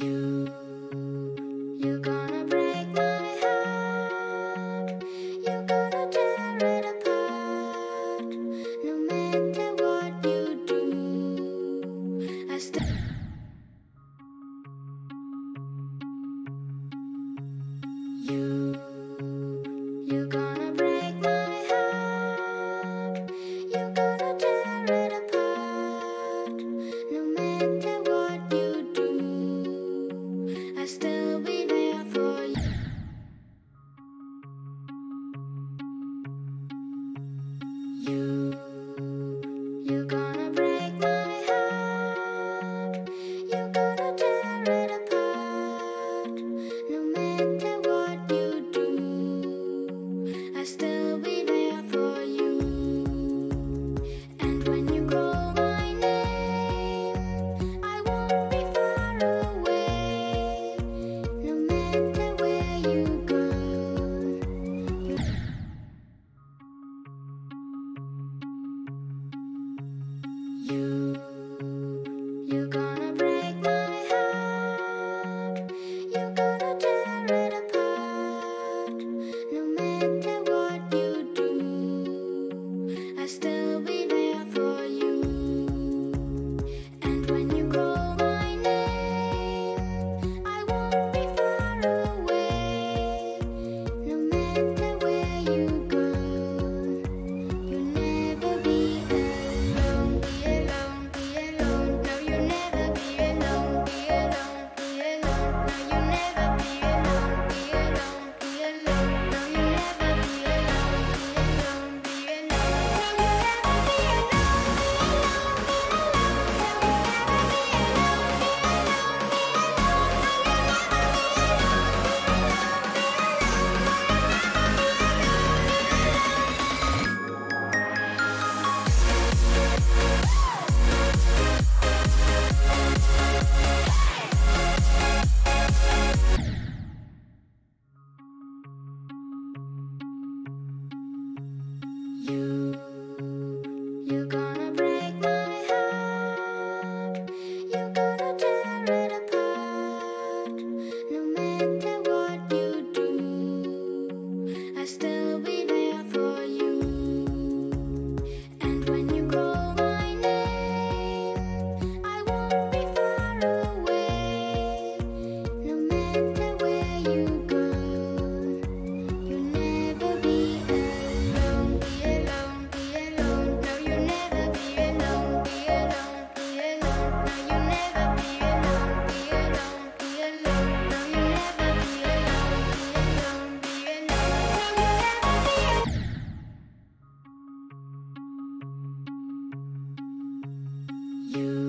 You, you.